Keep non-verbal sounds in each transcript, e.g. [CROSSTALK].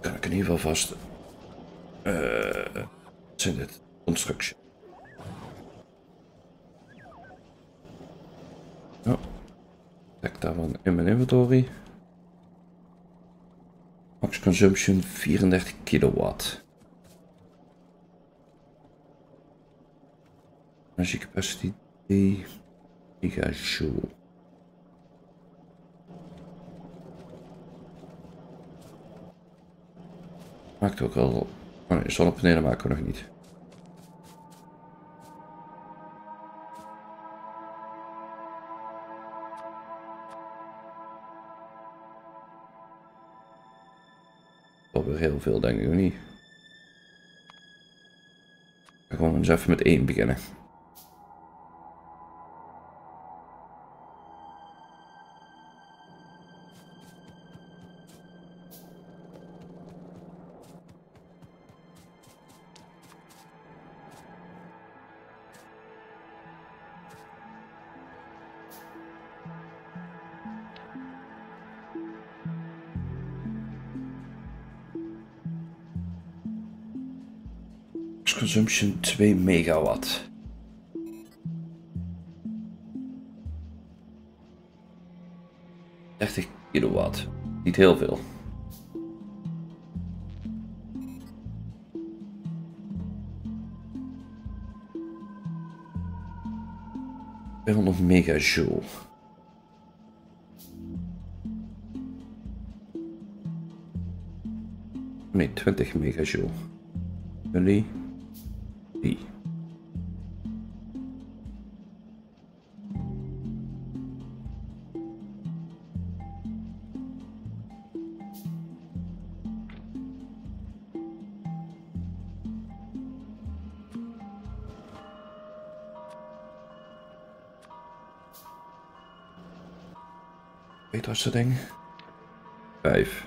Kan ik in ieder geval vast... eh wat zijn dit? Construction. Oh. Kijk daarvan in mijn inventory. Max consumption 34 kilowatt. Energy capacity 3 gigajoule. Maakt ook al. Oh nee, zonnepanelen maken we nog niet. Alweer heel veel, denk ik niet. Ik ga gewoon eens even met één beginnen. Consumption 2 megawatt. Dertig kilowatt. Niet heel veel. nog megajoule. Nee, 20 megajoule. Jullie? Die. Weet wat ze ding? Vijf.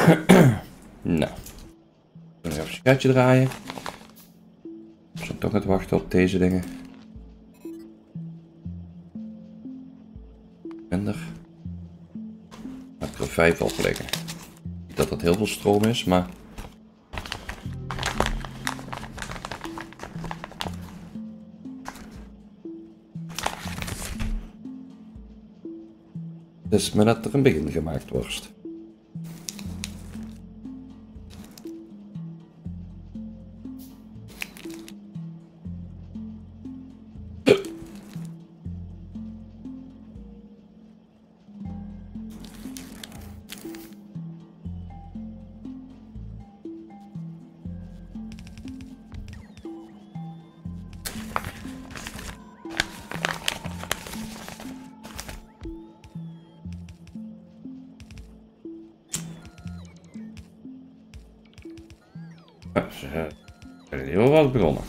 [CLEARS THROAT] nou. Dan even een schuitje draaien. Zal toch het wachten op deze dingen. Minder. Laat er vijf op leggen. Niet dat dat heel veel stroom is, maar... Het is maar dat er een begin gemaakt wordt. Eh, zijn heel wat begonnen.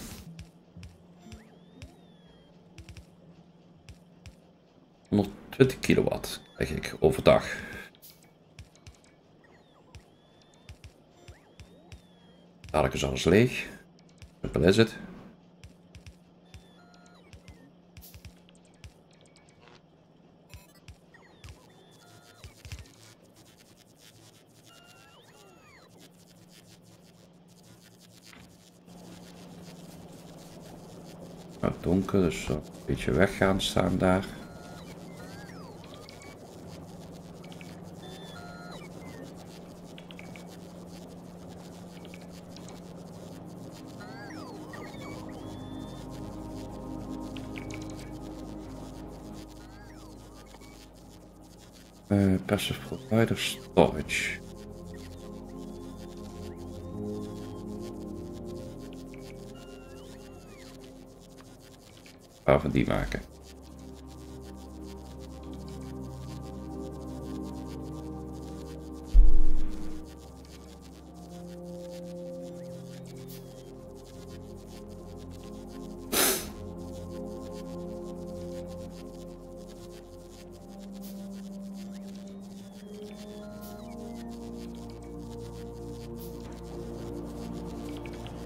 ...120 kilowatt krijg ik overdag. Dadelijk is alles leeg. Is het. Donker, dus een beetje weg gaan staan daar. Uh, passive provider storage. Laten we die maken.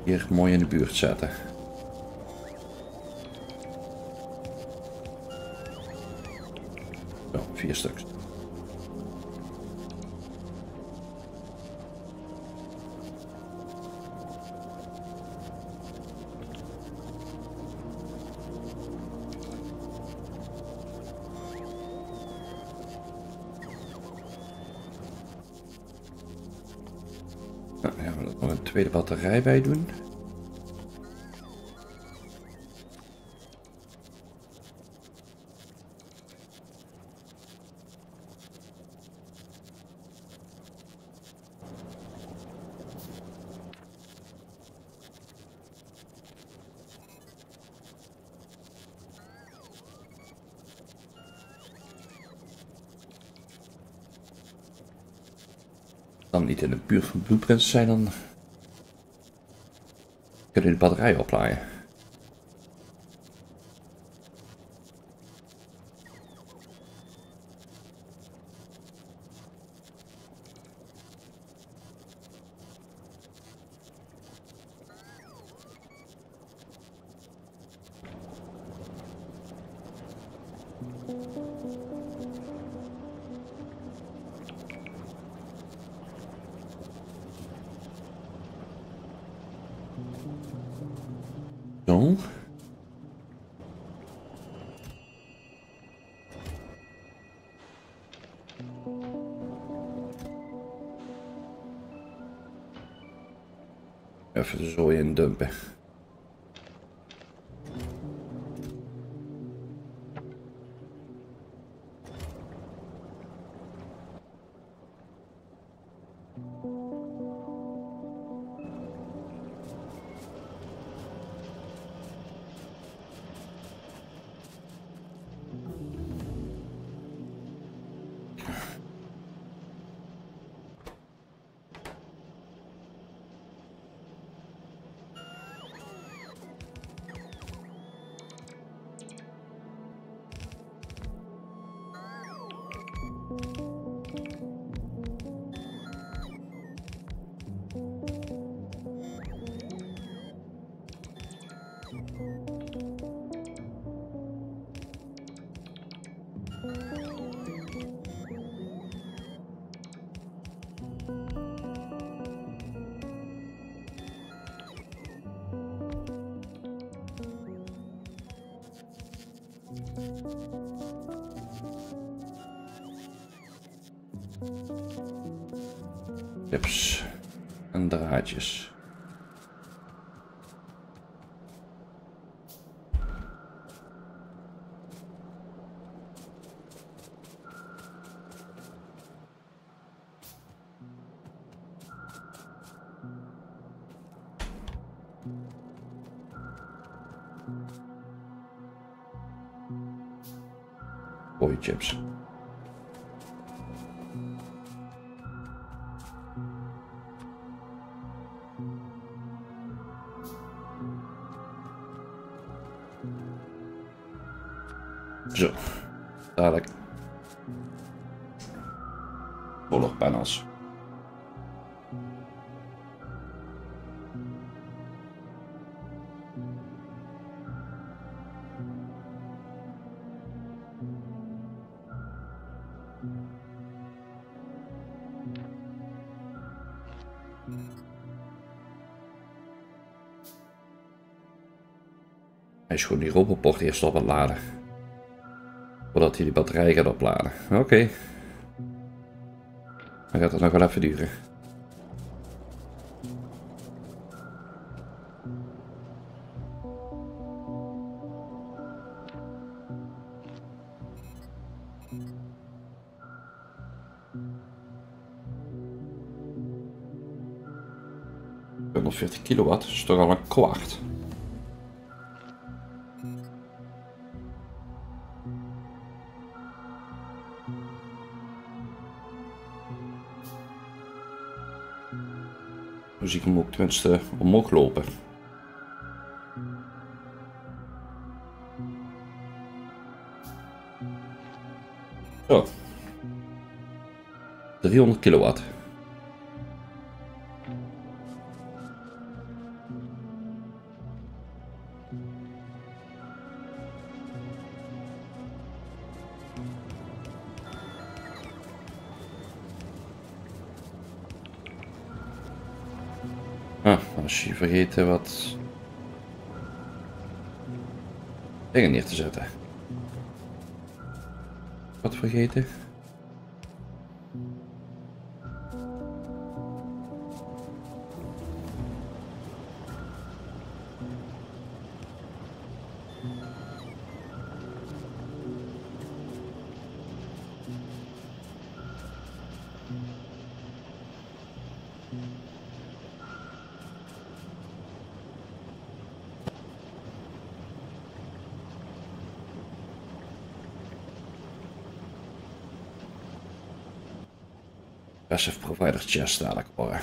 hier mooi in de buurt zetten. Zo, vier stuks. Nou, gaan we er nog een tweede batterij bij doen. Dan niet in de buurt van blueprints zijn, dan kunnen we de batterij oplaaien. Zo. Even de in dumpen. Chips en draadjes. Zo, dadelijk. Oorlogpanels. Hij is gewoon die robotport eerst op het laden. Voordat hij die batterij gaat opladen. Oké. Dan gaat het nog wel even duren. ...140 kilowatt, dat is toch al een kwart. Ik hem ook tenminste omhoog lopen. Zo. 300 kilowatt. Je vergeten wat dingen neer te zetten. Wat vergeten? Passive provider chest dadelijk horen.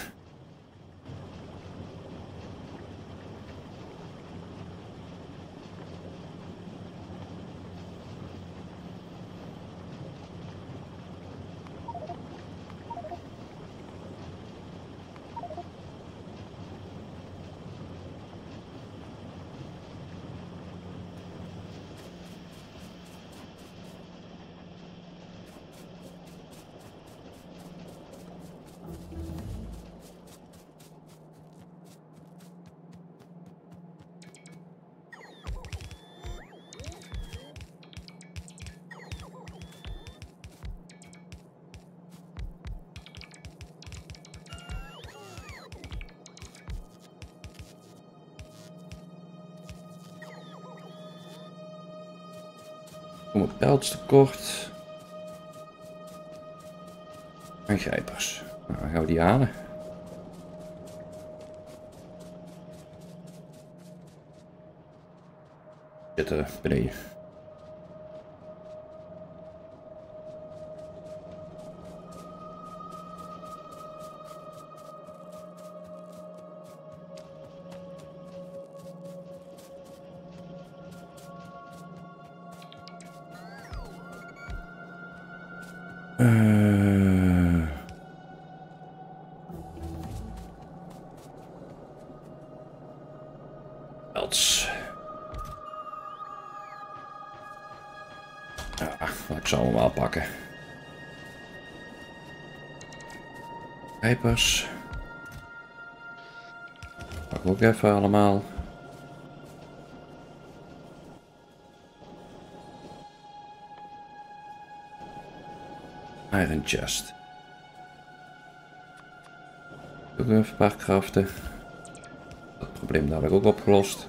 Kom op pelts tekort. En grijpers. Nou, dan gaan we die halen. Zitten beneden. Pijpers. Pak ook even allemaal. Iron chest. Ook even een paar kraften. Dat probleem dadelijk ook opgelost.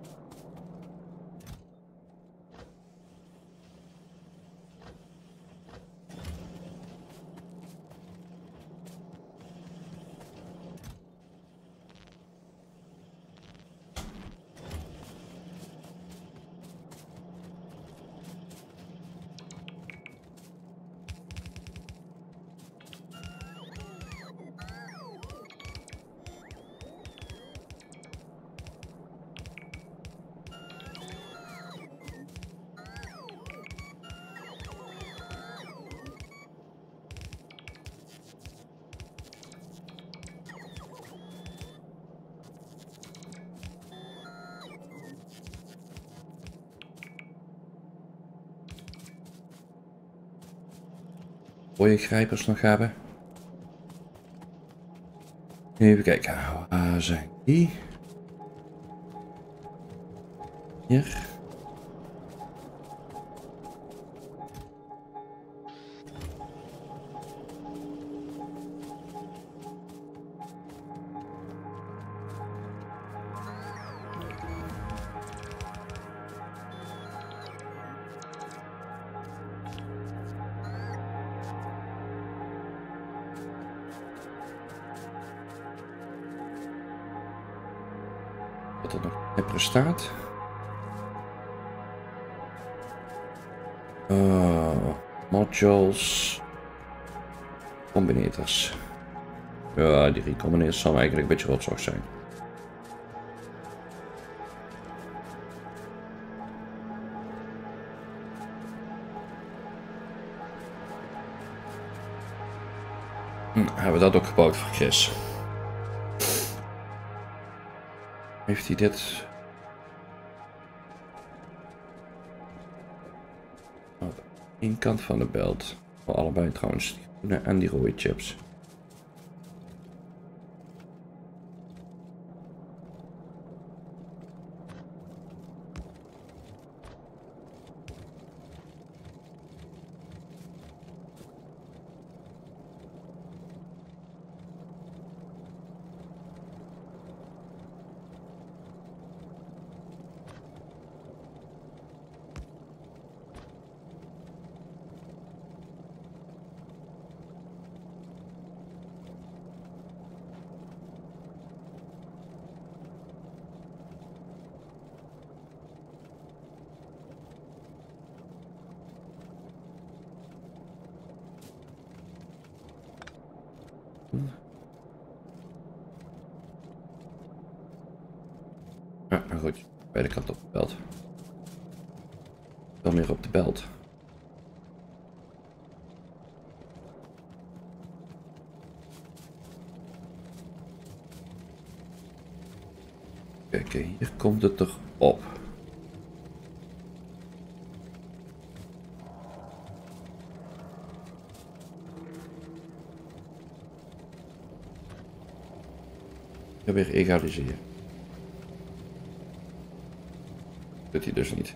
grijpers nog hebben. Even kijken, waar zijn die? Hier. Staat. Uh, modules. Combinators. Ja, die recombinators zal eigenlijk een beetje rotzorg zijn. Hm, hebben we dat ook gebouwd voor Chris? Heeft hij dit? Één kant van de belt. Voor allebei trouwens, die groene en die rode chips. Ja, maar goed. Beide kanten op de belt. Wel meer op de belt. Kijk, hier komt het erop. weer egaliseren. Doet hij dus niet.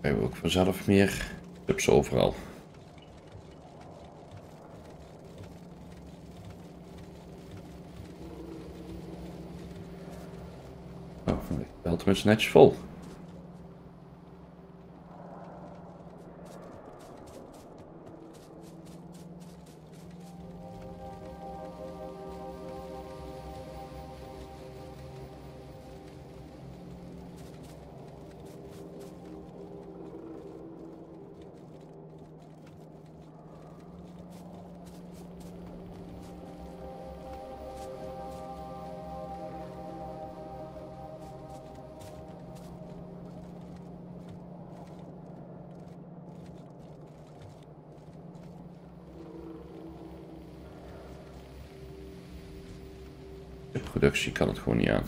We hebben ook vanzelf meer chips overal. Oh, hem eens netjes vol. Productie kan het gewoon niet aan.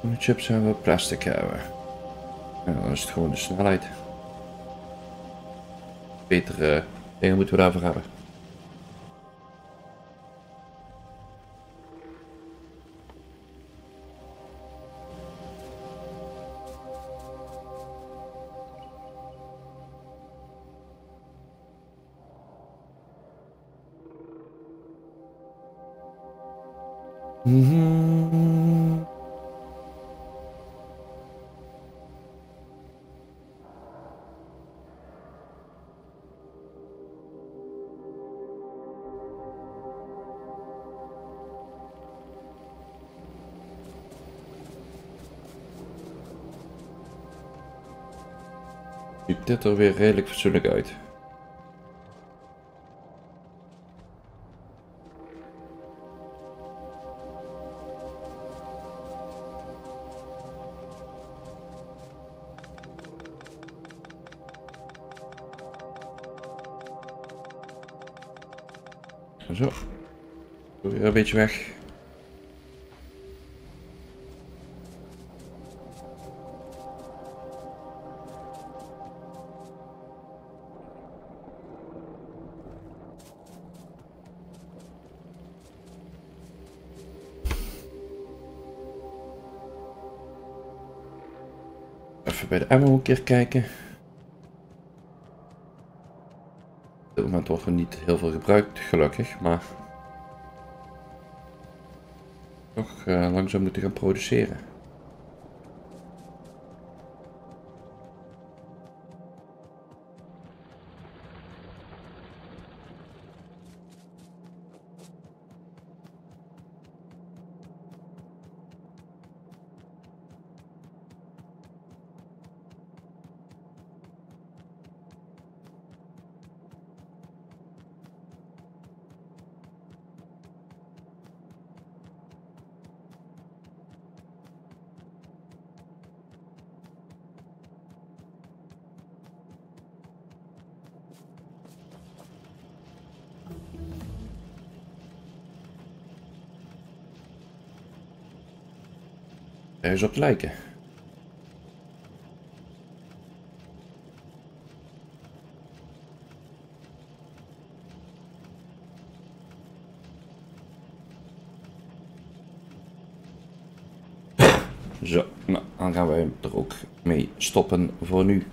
De chips hebben plastic hebben. En dan is het gewoon de snelheid. Betere dingen moeten we daarvoor hebben. Ziet dit er weer redelijk fatsoenlijk uit. Zo. Weer een beetje weg. Even bij de ammo een keer kijken. moment wordt er niet heel veel gebruikt, gelukkig, maar toch uh, langzaam moeten gaan produceren. Ergens op te lijken. Zo, nou, dan gaan wij er ook mee stoppen voor nu.